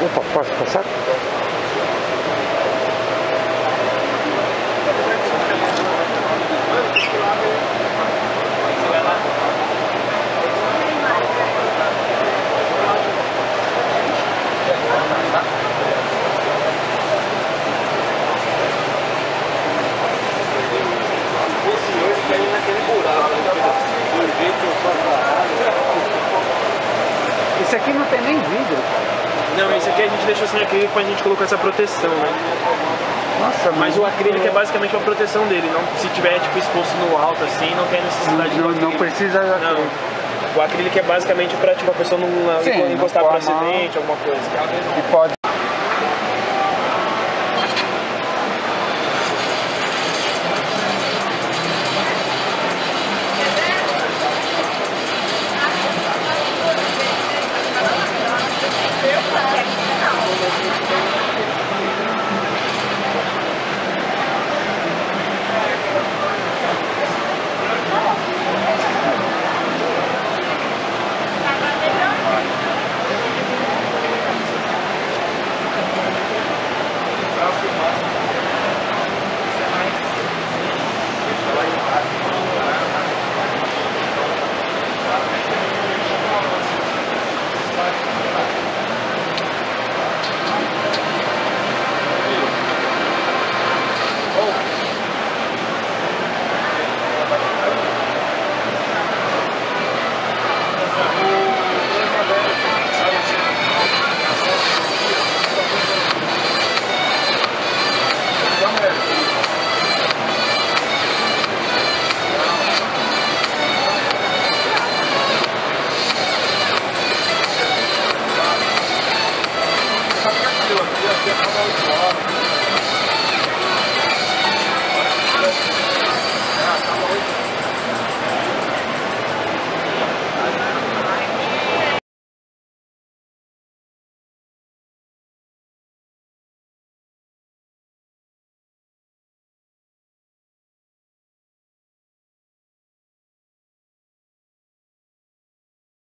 Opa, posso passar? Esse aqui não tem nem vidro. Não, esse aqui a gente deixou sem acrílico pra gente colocar essa proteção, né? Nossa, Mas o acrílico é basicamente uma proteção dele. Não, se tiver tipo exposto no alto assim, não tem necessidade não, do não precisa de Não. O acrílico é basicamente pra tipo, a pessoa não Sim, não encostar pôr por a mão. acidente, alguma coisa. E pode. São Paulo.